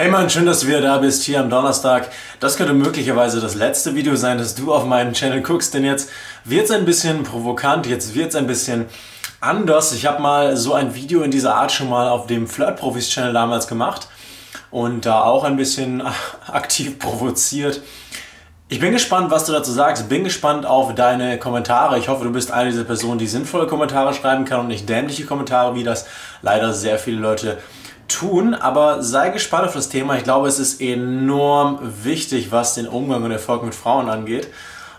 Hey Mann, schön, dass du wieder da bist hier am Donnerstag. Das könnte möglicherweise das letzte Video sein, das du auf meinem Channel guckst, denn jetzt wird es ein bisschen provokant, jetzt wird es ein bisschen anders. Ich habe mal so ein Video in dieser Art schon mal auf dem Flirt-Profis Channel damals gemacht und da auch ein bisschen aktiv provoziert. Ich bin gespannt, was du dazu sagst. Bin gespannt auf deine Kommentare. Ich hoffe, du bist eine dieser Personen, die sinnvolle Kommentare schreiben kann und nicht dämliche Kommentare, wie das leider sehr viele Leute tun, aber sei gespannt auf das Thema. Ich glaube, es ist enorm wichtig, was den Umgang und Erfolg mit Frauen angeht.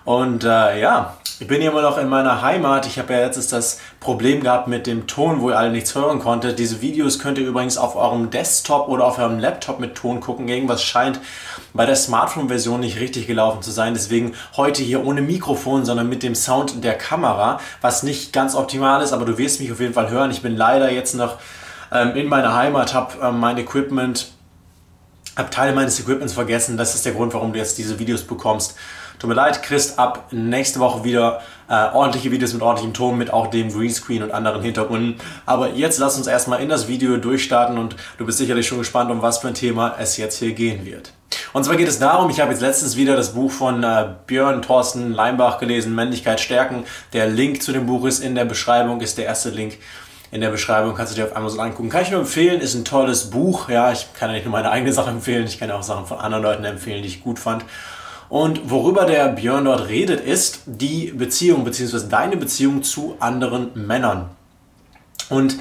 Und äh, ja, ich bin hier immer noch in meiner Heimat. Ich habe ja jetzt das Problem gehabt mit dem Ton, wo ihr alle nichts hören konntet. Diese Videos könnt ihr übrigens auf eurem Desktop oder auf eurem Laptop mit Ton gucken. Irgendwas scheint bei der Smartphone-Version nicht richtig gelaufen zu sein. Deswegen heute hier ohne Mikrofon, sondern mit dem Sound der Kamera, was nicht ganz optimal ist, aber du wirst mich auf jeden Fall hören. Ich bin leider jetzt noch ähm, in meiner Heimat, habe ähm, mein Equipment, habe Teile meines Equipments vergessen. Das ist der Grund, warum du jetzt diese Videos bekommst. Tut mir leid, kriegst ab nächste Woche wieder äh, ordentliche Videos mit ordentlichem Ton, mit auch dem Greenscreen und anderen Hintergründen. Aber jetzt lass uns erstmal in das Video durchstarten und du bist sicherlich schon gespannt, um was für ein Thema es jetzt hier gehen wird. Und zwar geht es darum, ich habe jetzt letztens wieder das Buch von äh, Björn Thorsten Leimbach gelesen, Männlichkeit stärken. Der Link zu dem Buch ist in der Beschreibung, ist der erste Link in der Beschreibung, kannst du dir auf Amazon angucken. Kann ich nur empfehlen, ist ein tolles Buch. Ja, ich kann ja nicht nur meine eigene Sache empfehlen, ich kann ja auch Sachen von anderen Leuten empfehlen, die ich gut fand. Und worüber der Björn dort redet, ist die Beziehung bzw. deine Beziehung zu anderen Männern. Und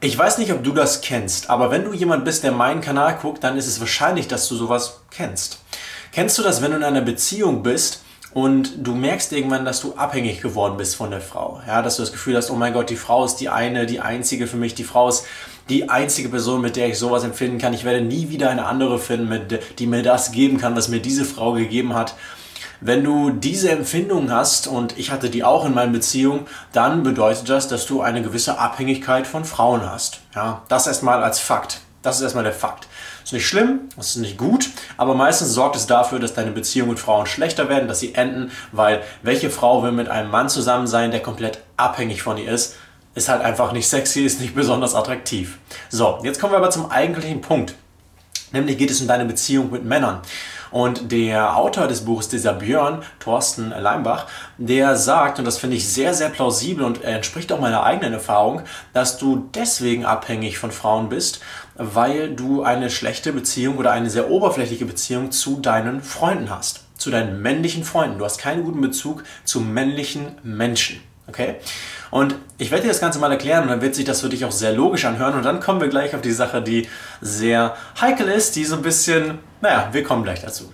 ich weiß nicht, ob du das kennst, aber wenn du jemand bist, der meinen Kanal guckt, dann ist es wahrscheinlich, dass du sowas kennst. Kennst du das, wenn du in einer Beziehung bist und du merkst irgendwann, dass du abhängig geworden bist von der Frau. Ja, dass du das Gefühl hast, oh mein Gott, die Frau ist die eine, die einzige für mich, die Frau ist die einzige Person, mit der ich sowas empfinden kann. Ich werde nie wieder eine andere finden, die mir das geben kann, was mir diese Frau gegeben hat. Wenn du diese Empfindung hast, und ich hatte die auch in meinen Beziehungen, dann bedeutet das, dass du eine gewisse Abhängigkeit von Frauen hast. Ja, das erstmal als Fakt. Das ist erstmal der Fakt. Ist nicht schlimm, das ist nicht gut, aber meistens sorgt es dafür, dass deine Beziehungen mit Frauen schlechter werden, dass sie enden, weil welche Frau will mit einem Mann zusammen sein, der komplett abhängig von ihr ist? Ist halt einfach nicht sexy, ist nicht besonders attraktiv. So, jetzt kommen wir aber zum eigentlichen Punkt. Nämlich geht es um deine Beziehung mit Männern. Und der Autor des Buches, dieser Björn, Thorsten Leimbach, der sagt, und das finde ich sehr, sehr plausibel und entspricht auch meiner eigenen Erfahrung, dass du deswegen abhängig von Frauen bist, weil du eine schlechte Beziehung oder eine sehr oberflächliche Beziehung zu deinen Freunden hast. Zu deinen männlichen Freunden. Du hast keinen guten Bezug zu männlichen Menschen. Okay? Und ich werde dir das Ganze mal erklären und dann wird sich das für dich auch sehr logisch anhören. Und dann kommen wir gleich auf die Sache, die sehr heikel ist, die so ein bisschen, naja, wir kommen gleich dazu.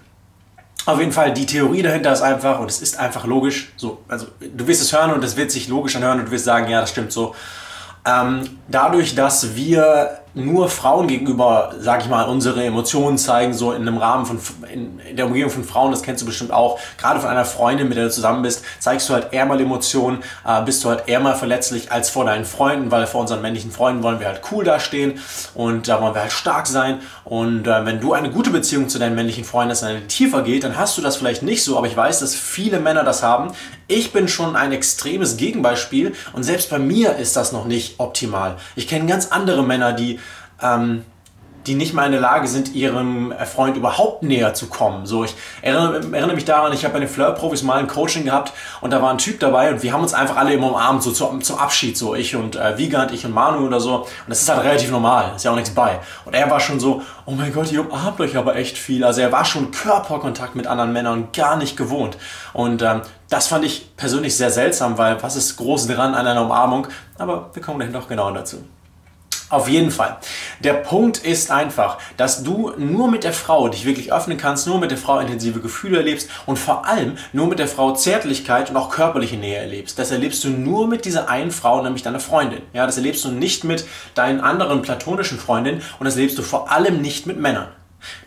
Auf jeden Fall, die Theorie dahinter ist einfach, und es ist einfach logisch, so, also du wirst es hören und es wird sich logisch anhören und du wirst sagen, ja, das stimmt so. Ähm, dadurch, dass wir nur Frauen gegenüber, sag ich mal, unsere Emotionen zeigen, so in einem Rahmen von, in, in, der Umgebung von Frauen, das kennst du bestimmt auch, gerade von einer Freundin, mit der du zusammen bist, zeigst du halt eher mal Emotionen, äh, bist du halt eher mal verletzlich als vor deinen Freunden, weil vor unseren männlichen Freunden wollen wir halt cool dastehen und da wollen wir halt stark sein und äh, wenn du eine gute Beziehung zu deinen männlichen Freunden hast, eine tiefer geht, dann hast du das vielleicht nicht so, aber ich weiß, dass viele Männer das haben. Ich bin schon ein extremes Gegenbeispiel und selbst bei mir ist das noch nicht optimal. Ich kenne ganz andere Männer, die ähm, die nicht mal in der Lage sind, ihrem Freund überhaupt näher zu kommen. So, ich erinnere, erinnere mich daran, ich habe bei den Flirt-Profis mal ein Coaching gehabt und da war ein Typ dabei und wir haben uns einfach alle immer umarmt, so zum, zum Abschied, so ich und äh, Wiegand, ich und Manu oder so. Und das ist halt relativ normal, ist ja auch nichts bei. Und er war schon so, oh mein Gott, ihr umarmt euch aber echt viel. Also er war schon Körperkontakt mit anderen Männern gar nicht gewohnt. Und ähm, das fand ich persönlich sehr seltsam, weil was ist groß dran an einer Umarmung? Aber wir kommen gleich noch genauer dazu. Auf jeden Fall. Der Punkt ist einfach, dass du nur mit der Frau dich wirklich öffnen kannst, nur mit der Frau intensive Gefühle erlebst und vor allem nur mit der Frau Zärtlichkeit und auch körperliche Nähe erlebst. Das erlebst du nur mit dieser einen Frau, nämlich deiner Freundin. Ja, das erlebst du nicht mit deinen anderen platonischen Freundinnen und das erlebst du vor allem nicht mit Männern.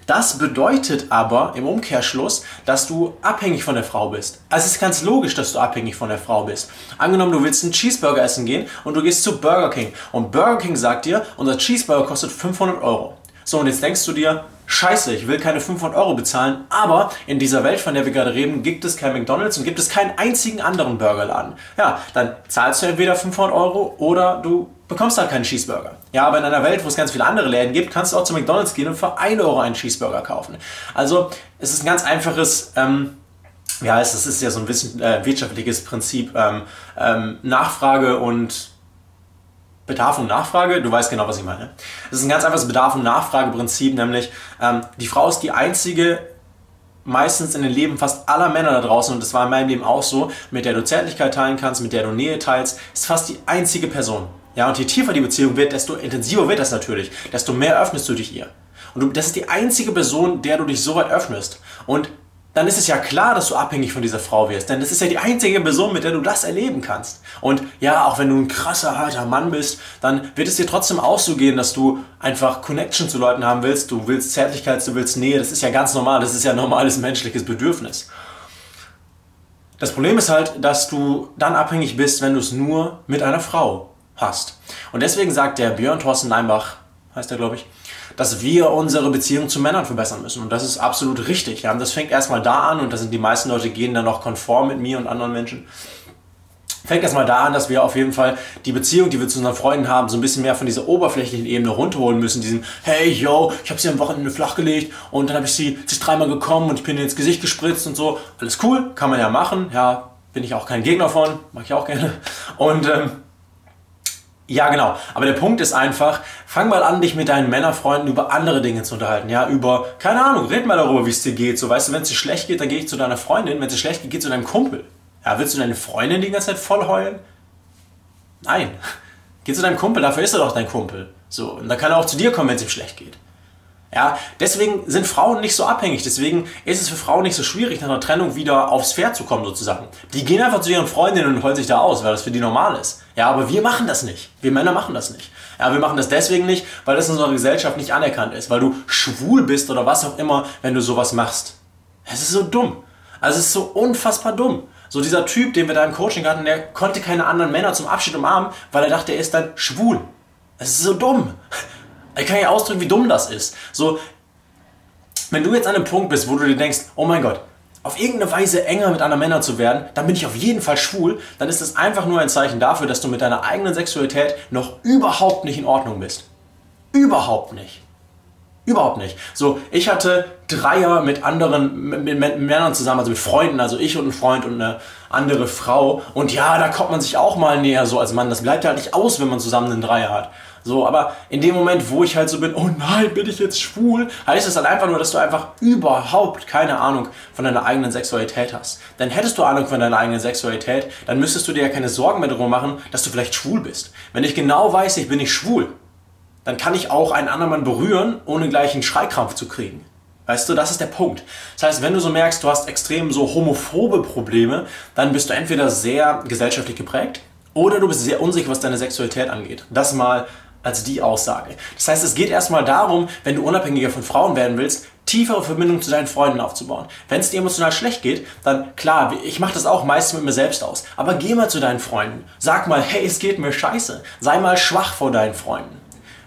Das bedeutet aber im Umkehrschluss, dass du abhängig von der Frau bist. Also es ist ganz logisch, dass du abhängig von der Frau bist. Angenommen, du willst einen Cheeseburger essen gehen und du gehst zu Burger King und Burger King sagt dir, unser Cheeseburger kostet 500 Euro. So, und jetzt denkst du dir, scheiße, ich will keine 500 Euro bezahlen, aber in dieser Welt, von der wir gerade reden, gibt es kein McDonalds und gibt es keinen einzigen anderen Burgerladen. Ja, dann zahlst du entweder 500 Euro oder du bekommst halt keinen Cheeseburger. Ja, aber in einer Welt, wo es ganz viele andere Läden gibt, kannst du auch zu McDonalds gehen und für 1 Euro einen Cheeseburger kaufen. Also es ist ein ganz einfaches, ähm, wie heißt das, ist ja so ein bisschen, äh, wirtschaftliches Prinzip, ähm, ähm, Nachfrage und Bedarf und Nachfrage, du weißt genau, was ich meine. Es ist ein ganz einfaches Bedarf- und Nachfrageprinzip, nämlich ähm, die Frau ist die einzige meistens in den Leben fast aller Männer da draußen, und das war in meinem Leben auch so, mit der du Zärtlichkeit teilen kannst, mit der du Nähe teilst, ist fast die einzige Person. Ja, und je tiefer die Beziehung wird, desto intensiver wird das natürlich, desto mehr öffnest du dich ihr. Und du, das ist die einzige Person, der du dich so weit öffnest. Und dann ist es ja klar, dass du abhängig von dieser Frau wirst. Denn das ist ja die einzige Person, mit der du das erleben kannst. Und ja, auch wenn du ein krasser, harter Mann bist, dann wird es dir trotzdem auch so gehen, dass du einfach Connection zu Leuten haben willst. Du willst Zärtlichkeit, du willst Nähe. Das ist ja ganz normal. Das ist ja ein normales menschliches Bedürfnis. Das Problem ist halt, dass du dann abhängig bist, wenn du es nur mit einer Frau hast. Und deswegen sagt der Björn Thorsten Leinbach, heißt er glaube ich, dass wir unsere Beziehung zu Männern verbessern müssen. Und das ist absolut richtig. Ja. Und das fängt erstmal da an und da sind die meisten Leute gehen dann noch konform mit mir und anderen Menschen. Fängt erstmal da an, dass wir auf jeden Fall die Beziehung, die wir zu unseren Freunden haben, so ein bisschen mehr von dieser oberflächlichen Ebene runterholen müssen. Diesen, hey, yo, ich habe sie am Wochenende flachgelegt und dann habe ich sie sich dreimal gekommen und ich bin ihr ins Gesicht gespritzt und so. Alles cool, kann man ja machen. Ja, bin ich auch kein Gegner von, mag ich auch gerne. Und ähm, ja, genau. Aber der Punkt ist einfach, fang mal an, dich mit deinen Männerfreunden über andere Dinge zu unterhalten. Ja, über, keine Ahnung, red mal darüber, wie es dir geht. So, weißt du, wenn es dir schlecht geht, dann gehe ich zu deiner Freundin. Wenn es dir schlecht geht, geh zu deinem Kumpel. Ja, willst du deine Freundin die ganze Zeit voll heulen? Nein. Geh zu deinem Kumpel, dafür ist er doch dein Kumpel. So, und dann kann er auch zu dir kommen, wenn es ihm schlecht geht. Ja, deswegen sind Frauen nicht so abhängig. Deswegen ist es für Frauen nicht so schwierig, nach einer Trennung wieder aufs Pferd zu kommen, sozusagen. Die gehen einfach zu ihren Freundinnen und holen sich da aus, weil das für die normal ist. Ja, aber wir machen das nicht. Wir Männer machen das nicht. Ja, wir machen das deswegen nicht, weil das in unserer Gesellschaft nicht anerkannt ist, weil du schwul bist oder was auch immer, wenn du sowas machst. Es ist so dumm. Also es ist so unfassbar dumm. So dieser Typ, den wir da im Coaching hatten, der konnte keine anderen Männer zum Abschied umarmen, weil er dachte, er ist dann schwul. Es ist so dumm. Ich kann ja ausdrücken, wie dumm das ist. So, wenn du jetzt an einem Punkt bist, wo du dir denkst, oh mein Gott, auf irgendeine Weise enger mit anderen Männern zu werden, dann bin ich auf jeden Fall schwul, dann ist das einfach nur ein Zeichen dafür, dass du mit deiner eigenen Sexualität noch überhaupt nicht in Ordnung bist. Überhaupt nicht. Überhaupt nicht. So, ich hatte Dreier mit anderen mit, mit, Männern zusammen, also mit Freunden, also ich und ein Freund und eine andere Frau. Und ja, da kommt man sich auch mal näher so als Mann. Das bleibt halt nicht aus, wenn man zusammen einen Dreier hat. So, aber in dem Moment, wo ich halt so bin, oh nein, bin ich jetzt schwul, heißt es halt einfach nur, dass du einfach überhaupt keine Ahnung von deiner eigenen Sexualität hast. Denn hättest du Ahnung von deiner eigenen Sexualität, dann müsstest du dir ja keine Sorgen mehr darum machen, dass du vielleicht schwul bist. Wenn ich genau weiß, ich bin nicht schwul, dann kann ich auch einen anderen Mann berühren, ohne gleich einen Schreikrampf zu kriegen. Weißt du, das ist der Punkt. Das heißt, wenn du so merkst, du hast extrem so homophobe Probleme, dann bist du entweder sehr gesellschaftlich geprägt oder du bist sehr unsicher, was deine Sexualität angeht. Das mal als die Aussage. Das heißt, es geht erstmal darum, wenn du unabhängiger von Frauen werden willst, tiefere Verbindung zu deinen Freunden aufzubauen. Wenn es dir emotional schlecht geht, dann klar, ich mache das auch meistens mit mir selbst aus. Aber geh mal zu deinen Freunden. Sag mal, hey, es geht mir scheiße. Sei mal schwach vor deinen Freunden.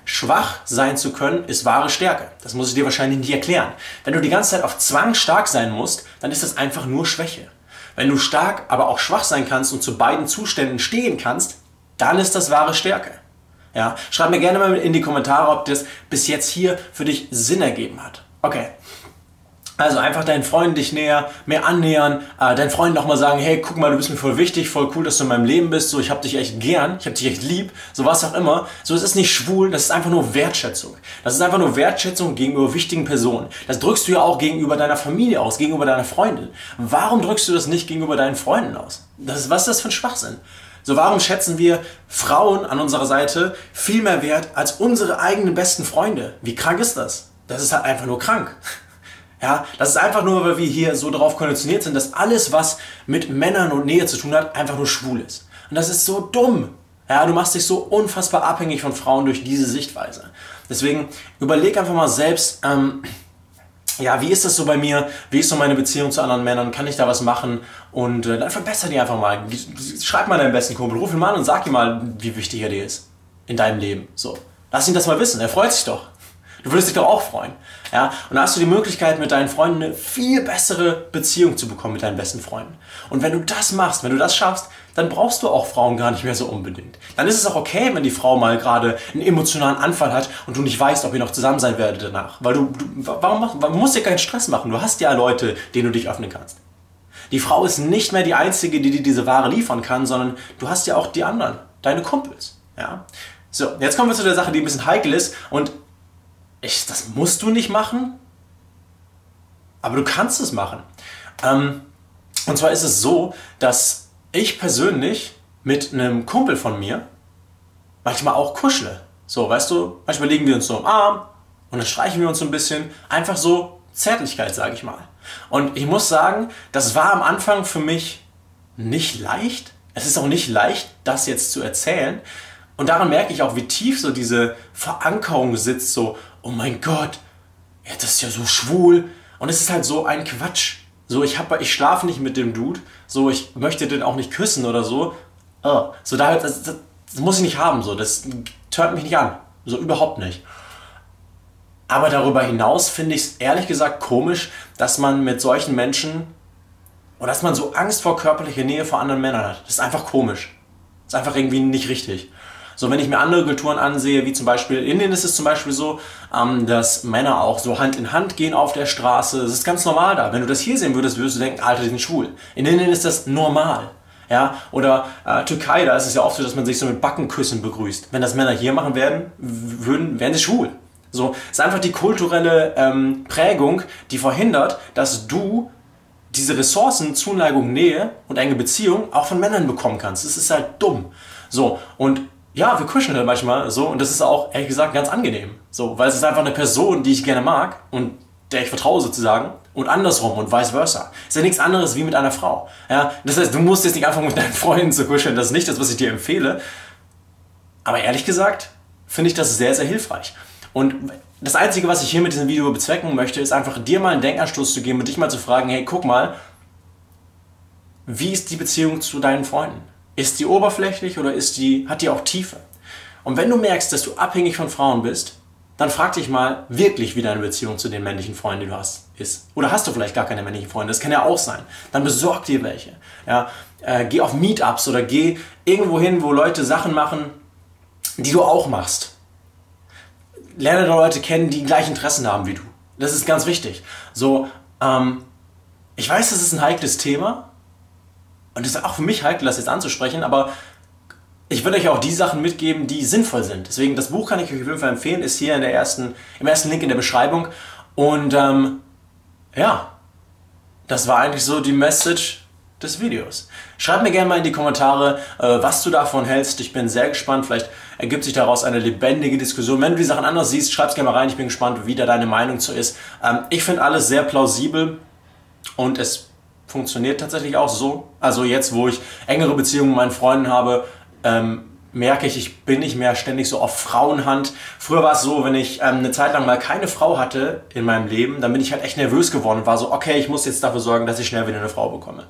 Schwach sein zu können, ist wahre Stärke. Das muss ich dir wahrscheinlich nicht erklären. Wenn du die ganze Zeit auf Zwang stark sein musst, dann ist das einfach nur Schwäche. Wenn du stark, aber auch schwach sein kannst und zu beiden Zuständen stehen kannst, dann ist das wahre Stärke. Ja, schreib mir gerne mal in die Kommentare, ob das bis jetzt hier für dich Sinn ergeben hat. Okay. Also einfach deinen Freunden dich näher, mehr annähern, äh, deinen Freunden nochmal sagen, hey, guck mal, du bist mir voll wichtig, voll cool, dass du in meinem Leben bist, so ich hab dich echt gern, ich hab dich echt lieb, so was auch immer. So, es ist nicht schwul, das ist einfach nur Wertschätzung. Das ist einfach nur Wertschätzung gegenüber wichtigen Personen. Das drückst du ja auch gegenüber deiner Familie aus, gegenüber deiner Freundin. Warum drückst du das nicht gegenüber deinen Freunden aus? Das ist, was ist das für ein Schwachsinn? So warum schätzen wir Frauen an unserer Seite viel mehr wert als unsere eigenen besten Freunde? Wie krank ist das? Das ist halt einfach nur krank. Ja, das ist einfach nur, weil wir hier so darauf konditioniert sind, dass alles, was mit Männern und Nähe zu tun hat, einfach nur schwul ist. Und das ist so dumm. Ja, du machst dich so unfassbar abhängig von Frauen durch diese Sichtweise. Deswegen überleg einfach mal selbst, ähm, ja, wie ist das so bei mir? Wie ist so meine Beziehung zu anderen Männern? Kann ich da was machen? Und äh, dann verbessere die einfach mal. Schreib mal deinen besten Kumpel, ruf ihn mal an und sag ihm mal, wie wichtig er dir ist in deinem Leben. So, lass ihn das mal wissen. Er freut sich doch. Du würdest dich doch auch freuen. Ja? Und da hast du die Möglichkeit, mit deinen Freunden eine viel bessere Beziehung zu bekommen mit deinen besten Freunden. Und wenn du das machst, wenn du das schaffst, dann brauchst du auch Frauen gar nicht mehr so unbedingt. Dann ist es auch okay, wenn die Frau mal gerade einen emotionalen Anfall hat und du nicht weißt, ob ihr noch zusammen sein werdet danach. Weil du, du warum, mach, warum musst dir keinen Stress machen? Du hast ja Leute, denen du dich öffnen kannst. Die Frau ist nicht mehr die Einzige, die dir diese Ware liefern kann, sondern du hast ja auch die anderen, deine Kumpels. Ja? So, jetzt kommen wir zu der Sache, die ein bisschen heikel ist und ich, das musst du nicht machen, aber du kannst es machen. Ähm, und zwar ist es so, dass ich persönlich mit einem Kumpel von mir manchmal auch kuschle. So, weißt du, manchmal legen wir uns so im Arm und dann streichen wir uns so ein bisschen. Einfach so Zärtlichkeit, sage ich mal. Und ich muss sagen, das war am Anfang für mich nicht leicht. Es ist auch nicht leicht, das jetzt zu erzählen. Und daran merke ich auch, wie tief so diese Verankerung sitzt, so, oh mein Gott, ja, das ist ja so schwul. Und es ist halt so ein Quatsch. So, ich, ich schlafe nicht mit dem Dude, so, ich möchte den auch nicht küssen oder so. Oh. So, da, das, das, das muss ich nicht haben, so, das tört mich nicht an. So, überhaupt nicht. Aber darüber hinaus finde ich es ehrlich gesagt komisch, dass man mit solchen Menschen oder dass man so Angst vor körperlicher Nähe vor anderen Männern hat. Das ist einfach komisch. Das ist einfach irgendwie nicht richtig. So, wenn ich mir andere Kulturen ansehe, wie zum Beispiel in Indien ist es zum Beispiel so, ähm, dass Männer auch so Hand in Hand gehen auf der Straße. Das ist ganz normal da. Wenn du das hier sehen würdest, würdest du denken, Alter, die sind schwul. In Indien ist das normal. Ja, oder äh, Türkei, da ist es ja oft so, dass man sich so mit Backenküssen begrüßt. Wenn das Männer hier machen werden, würden, wären sie schwul. So, ist einfach die kulturelle ähm, Prägung, die verhindert, dass du diese Ressourcen, Zuneigung, Nähe und enge Beziehung auch von Männern bekommen kannst. Das ist halt dumm. So, und ja, wir kuscheln halt manchmal so und das ist auch, ehrlich gesagt, ganz angenehm. So, weil es ist einfach eine Person, die ich gerne mag und der ich vertraue sozusagen und andersrum und vice versa. Ist ja nichts anderes wie mit einer Frau. Ja, das heißt, du musst jetzt nicht anfangen mit deinen Freunden zu kuscheln, das ist nicht das, was ich dir empfehle. Aber ehrlich gesagt, finde ich das sehr, sehr hilfreich. Und das Einzige, was ich hier mit diesem Video bezwecken möchte, ist einfach dir mal einen Denkanstoß zu geben und dich mal zu fragen, hey, guck mal, wie ist die Beziehung zu deinen Freunden? Ist die oberflächlich oder ist die, hat die auch Tiefe? Und wenn du merkst, dass du abhängig von Frauen bist, dann frag dich mal wirklich, wie deine Beziehung zu den männlichen Freunden, die du hast, ist. Oder hast du vielleicht gar keine männlichen Freunde? Das kann ja auch sein. Dann besorg dir welche. Ja, äh, geh auf Meetups oder geh irgendwo hin, wo Leute Sachen machen, die du auch machst lerne da Leute kennen, die gleiche Interessen haben wie du. Das ist ganz wichtig. So, ähm, ich weiß, das ist ein heikles Thema und es ist auch für mich heikel, das jetzt anzusprechen, aber ich würde euch auch die Sachen mitgeben, die sinnvoll sind. Deswegen, das Buch kann ich euch auf jeden Fall empfehlen, ist hier in der ersten, im ersten Link in der Beschreibung. Und ähm, ja, das war eigentlich so die Message des Videos. Schreib mir gerne mal in die Kommentare, äh, was du davon hältst. Ich bin sehr gespannt. Vielleicht ergibt sich daraus eine lebendige Diskussion. Wenn du die Sachen anders siehst, schreib es gerne mal rein. Ich bin gespannt, wie da deine Meinung zu ist. Ähm, ich finde alles sehr plausibel und es funktioniert tatsächlich auch so. Also jetzt, wo ich engere Beziehungen mit meinen Freunden habe, ähm, merke ich, ich bin nicht mehr ständig so auf Frauenhand. Früher war es so, wenn ich ähm, eine Zeit lang mal keine Frau hatte in meinem Leben, dann bin ich halt echt nervös geworden und war so, okay, ich muss jetzt dafür sorgen, dass ich schnell wieder eine Frau bekomme.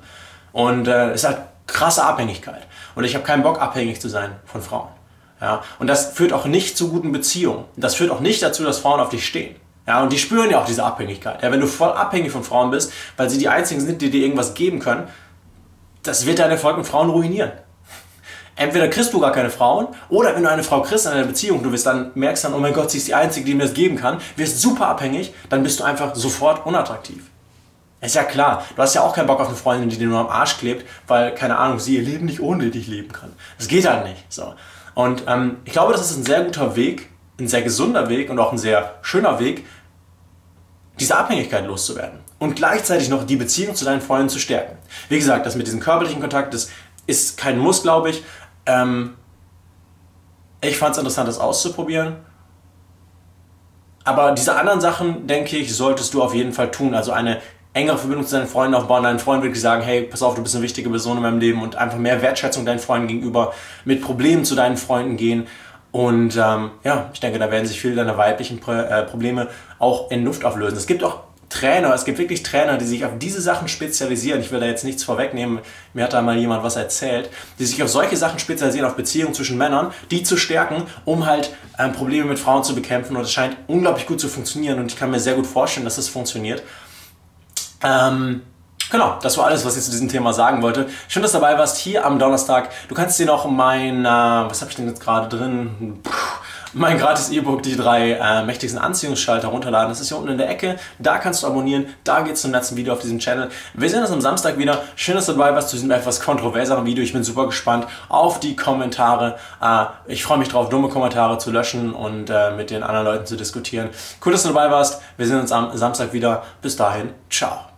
Und äh, es ist halt krasse Abhängigkeit. Und ich habe keinen Bock, abhängig zu sein von Frauen. Ja? Und das führt auch nicht zu guten Beziehungen. Das führt auch nicht dazu, dass Frauen auf dich stehen. Ja, und die spüren ja auch diese Abhängigkeit. Ja, wenn du voll abhängig von Frauen bist, weil sie die einzigen sind, die dir irgendwas geben können, das wird deine Erfolg mit Frauen ruinieren. Entweder kriegst du gar keine Frauen, oder wenn du eine Frau kriegst in einer Beziehung, du wirst dann merkst dann, oh mein Gott, sie ist die Einzige, die mir das geben kann, wirst super abhängig, dann bist du einfach sofort unattraktiv. Ist ja klar, du hast ja auch keinen Bock auf eine Freundin, die dir nur am Arsch klebt, weil, keine Ahnung, sie ihr Leben nicht ohne dich leben kann. Das geht halt nicht. So. Und ähm, ich glaube, das ist ein sehr guter Weg, ein sehr gesunder Weg und auch ein sehr schöner Weg, diese Abhängigkeit loszuwerden. Und gleichzeitig noch die Beziehung zu deinen Freunden zu stärken. Wie gesagt, das mit diesem körperlichen Kontakt, das ist kein Muss, glaube ich. Ähm, ich fand es interessant, das auszuprobieren. Aber diese anderen Sachen, denke ich, solltest du auf jeden Fall tun. Also eine engere Verbindung zu deinen Freunden aufbauen, deinen Freunden wirklich sagen, hey, pass auf, du bist eine wichtige Person in meinem Leben und einfach mehr Wertschätzung deinen Freunden gegenüber, mit Problemen zu deinen Freunden gehen. Und ähm, ja, ich denke, da werden sich viele deiner weiblichen Pro äh, Probleme auch in Luft auflösen. Es gibt auch Trainer, es gibt wirklich Trainer, die sich auf diese Sachen spezialisieren. Ich will da jetzt nichts vorwegnehmen, mir hat da mal jemand was erzählt, die sich auf solche Sachen spezialisieren, auf Beziehungen zwischen Männern, die zu stärken, um halt ähm, Probleme mit Frauen zu bekämpfen. Und es scheint unglaublich gut zu funktionieren und ich kann mir sehr gut vorstellen, dass das funktioniert. Ähm, Genau, das war alles, was ich zu diesem Thema sagen wollte. Schön, dass du dabei warst hier am Donnerstag. Du kannst dir noch mein, äh, was habe ich denn jetzt gerade drin? Puh, mein gratis E-Book, die drei äh, mächtigsten Anziehungsschalter runterladen. Das ist hier unten in der Ecke. Da kannst du abonnieren. Da geht es zum letzten Video auf diesem Channel. Wir sehen uns am Samstag wieder. Schön, dass du dabei warst zu diesem etwas kontroverseren Video. Ich bin super gespannt auf die Kommentare. Äh, ich freue mich drauf, dumme Kommentare zu löschen und äh, mit den anderen Leuten zu diskutieren. Cool, dass du dabei warst. Wir sehen uns am Samstag wieder. Bis dahin, ciao.